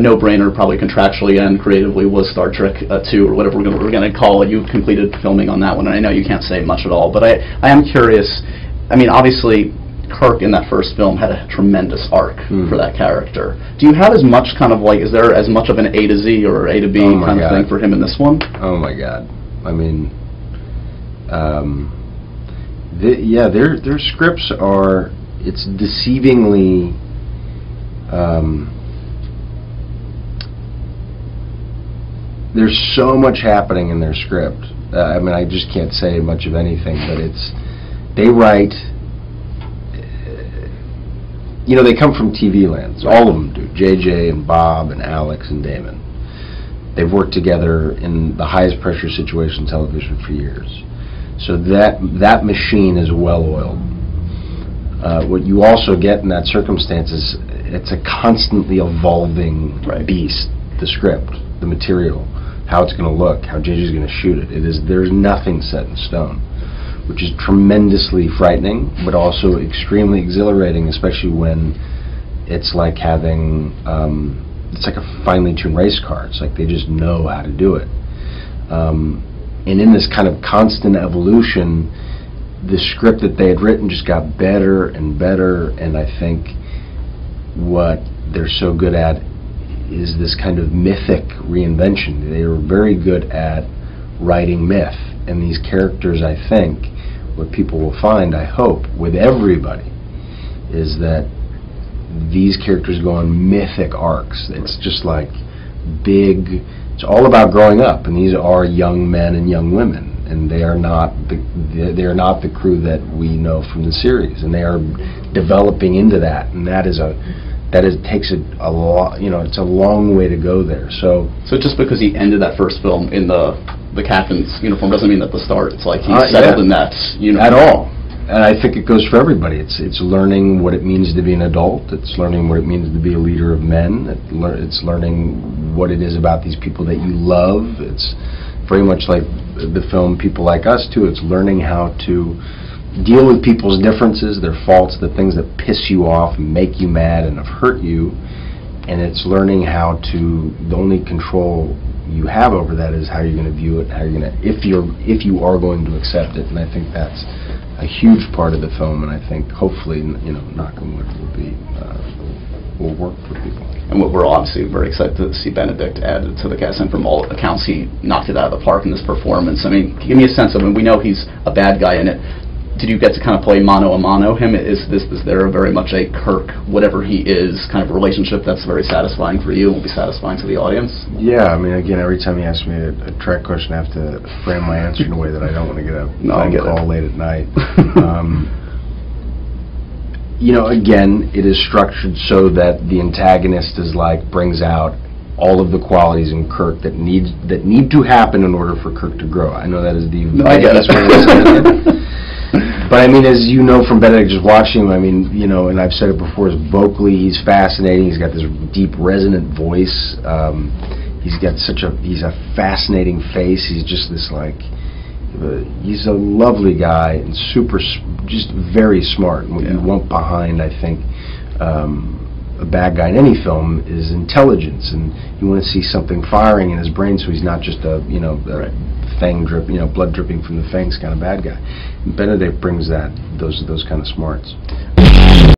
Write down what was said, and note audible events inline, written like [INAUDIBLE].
a no-brainer, probably contractually and creatively, was Star Trek uh, 2, or whatever we're we're gonna call it. You completed filming on that one, and I know you can't say much at all, but I, I am curious, I mean, obviously, Kirk in that first film had a tremendous arc Hmm. for that character. Do you have as much kind of like, is there as much of an A to Z or A to B Oh kind of thing for him in this one? Oh my God! I mean, um, the, yeah, their their scripts are it's deceivingly. Um, there's so much happening in their script. Uh, I mean, I just can't say much of anything, but it's they write. uh, You know, they come from TV lands. All of them do. JJ and Bob and Alex and Damon. They've worked together in the highest pressure situation in television for years. So that that machine is well oiled. Uh, what you also get in that circumstance is it's a constantly evolving Right. beast. The script, the material, how it's going to look, how JJ's going to shoot it. It is there's nothing set in stone, which is tremendously frightening, but also extremely exhilarating, especially when it's like having um, it's like a finely tuned race car. It's like they just know how to do it. Um, and in this kind of constant evolution, the script that they had written just got better and better. And I think what they're so good at is this kind of mythic reinvention. They were very good at writing myth. And these characters, I think, what people will find, I hope, with everybody, is that these characters go on mythic arcs. It's just like big. It's all about growing up, and these are young men and young women, and they are not the they- are not the crew that we know from the series, and they are developing into that, and that is a that is takes a, a lot. You know, it's a long way to go there. So So just because he ended that first film in the the captain's uniform doesn't mean that the start, it's like he's Uh, settled yeah. in that uniform. at all. And I think it goes for everybody. It's it's learning what it means to be an adult. It's learning what it means to be a leader of men. It lear- It's learning what it is about these people that you love. It's very much like the film People Like Us too. It's learning how to deal with people's differences, their faults, the things that piss you off, and make you mad, and have hurt you. And it's learning how to the only control you have over that is how you're going to view it, how you're going to if you're if you are going to accept it. And I think that's a huge part of the film, and I think hopefully, you know, knock on wood, will be uh, will work for people. And what we're obviously very excited to see Benedict added to the cast, and from all accounts, he knocked it out of the park in this performance. I mean, give me a sense of, I mean, we know he's a bad guy in it. Did you get to kind of play mano a mano him? Is this, is there a very much a Kirk, whatever he is, kind of relationship that's very satisfying for you and will be satisfying to the audience? Yeah, I mean, again, every time you ask me a, a Trek question, I have to frame my answer in a way that I don't want to get a No, phone get it. call late at night. [LAUGHS] um, you know, again, it is structured so that the antagonist is like brings out all of the qualities in Kirk that need that need to happen in order for Kirk to grow. I know that is the No, I get it. vaguest [LAUGHS] way of saying it. But I mean, as you know from Benedict, just watching him, I mean, you know, and I've said it before, is vocally he's fascinating. He's got this deep, resonant voice. Um, he's got such a he's a fascinating face. He's just this like he's a lovely guy and super, just very smart. And what you want behind, I think, um, a bad guy in any film is intelligence, and you want to see something firing in his brain, so he's not just a you know a Right. fang drip, you know, blood dripping from the fangs kind of bad guy. Benedict brings that those those kind of smarts.